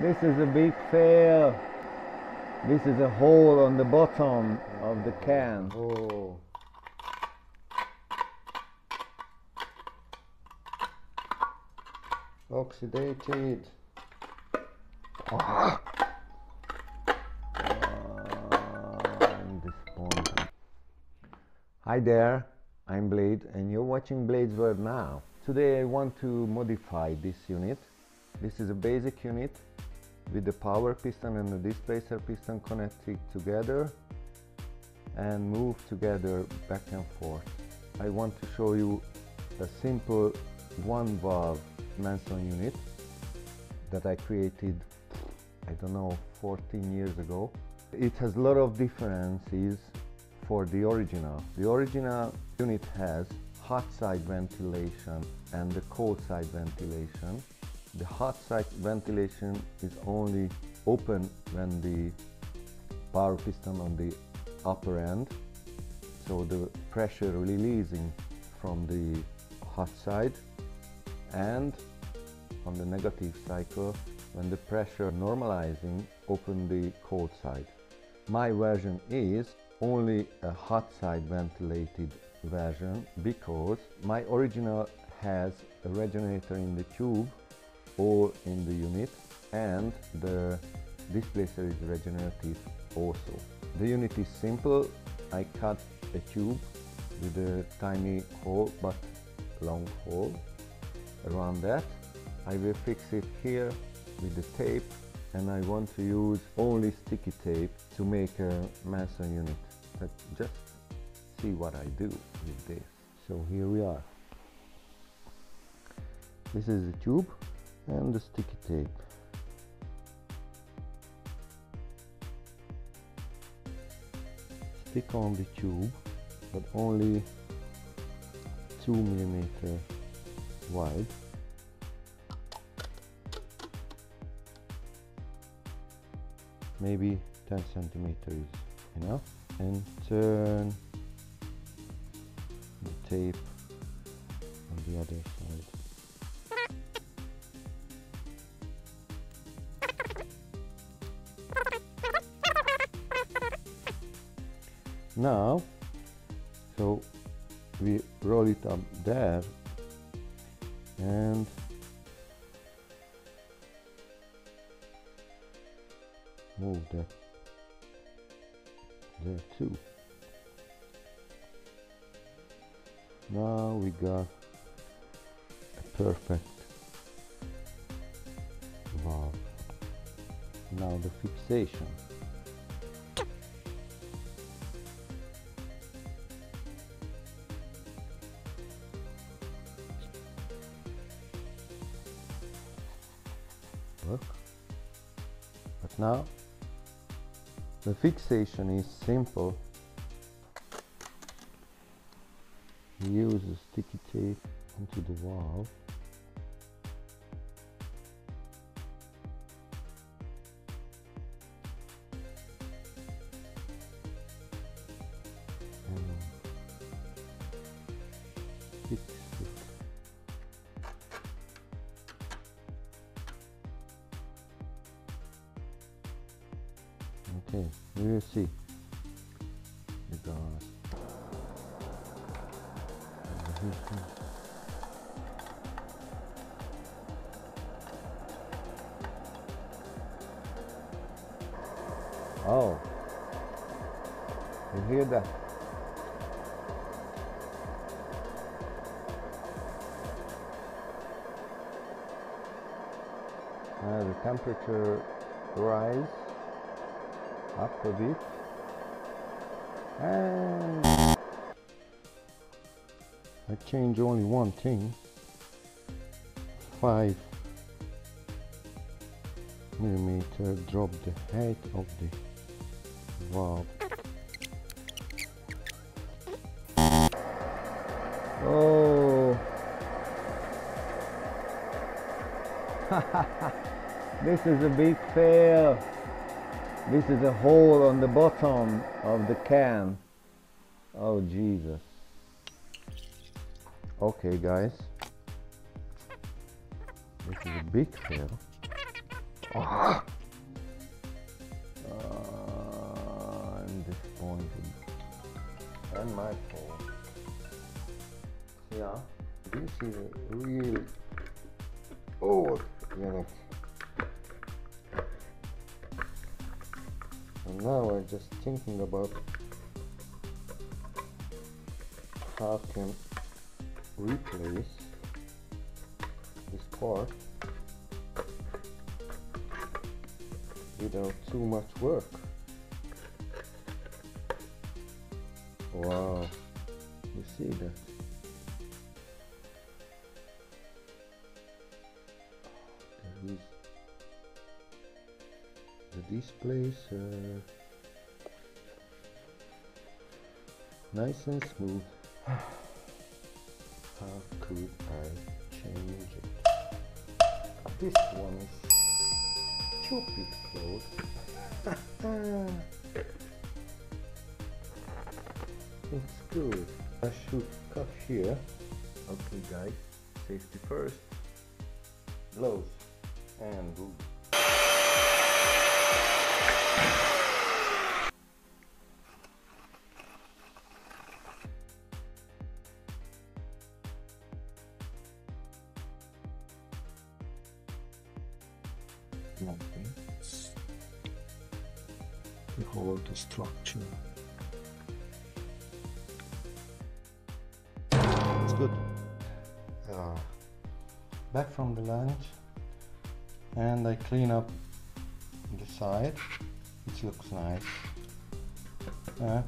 This is a big fail. This is a hole on the bottom of the can. Oh. Oxidated. Hi there, I'm Blade and you're watching Blade's World now. Today I want to modify this unit. This is a basic unit with the power piston and the displacer piston connected together and move together back and forth. I want to show you a simple one valve Manson unit that I created I don't know 14 years ago. It has a lot of differences for the original. The original unit has hot side ventilation and the cold side ventilation. The hot side ventilation is only open when the power piston on the upper end so the pressure releasing from the hot side and on the negative cycle when the pressure normalizing open the cold side. My version is only a hot side ventilated version because my original has a regenerator in the tube or in the unit and the displacer is regenerative also. The unit is simple. I cut a tube with a tiny hole but long hole around that. I will fix it here with the tape and I want to use only sticky tape to make a Manson unit. But just see what I do with this. So here we are. This is the tube and the sticky tape. Stick on the tube but only 2 millimeter wide. Maybe 10 centimeters is enough. And turn the tape on the other side now so we roll it up there and move that there too. Now we got a perfect valve. Now the fixation now the fixation is simple. Use a sticky tape onto the valve. We will see. Because Oh, you hear that? Uh, the temperature rise up a bit and I change only one thing. 5 millimeter drop the height of the valve. Oh. This is a big fail this is a hole on the bottom of the can. Oh Jesus. Okay guys. This is a big fail. Ah. Uh, I'm disappointed. And my fault. Yeah, this is real old unit. Now I'm just thinking about how can replace this part without too much work. Wow, you see that? The place uh, nice and smooth. How could I change it? This one is stupid clothes. it's good. I should cut here. Okay guys, safety first. Gloves and boots. Nothing to hold the structure. It's good. Uh, back from the lunch and I clean up the side which looks nice. Uh,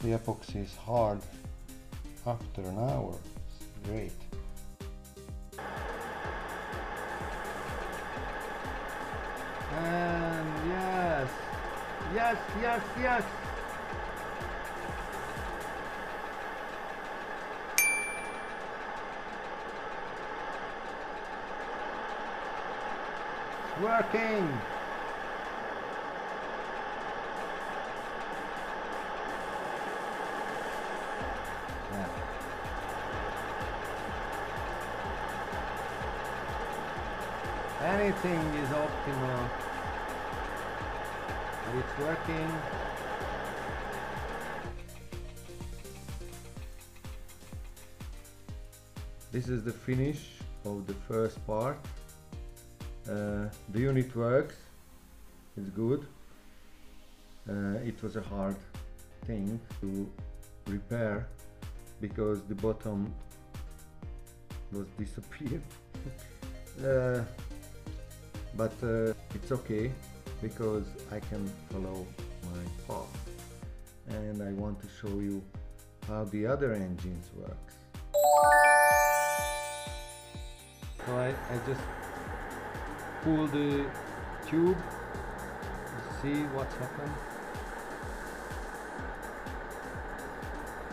the epoxy is hard after an hour. It's great. And yes, yes, yes, yes. Working. Anything is optimal. It's working. This is the finish of the first part. Uh, the unit works. It's good. Uh, it was a hard thing to repair because the bottom was disappeared. uh, but uh, it's okay because I can follow my path. And I want to show you how the other engines works. So I, I just pull the tube. See what's happened?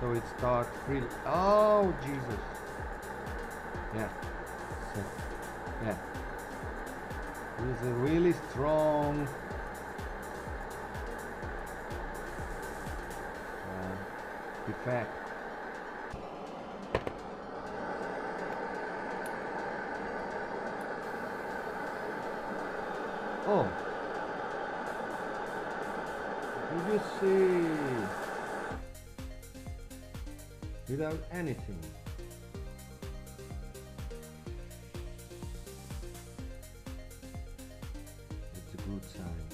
So it starts really oh Jesus. Yeah. So, yeah a really strong uh, effect. Oh, did you see? Without anything. outside.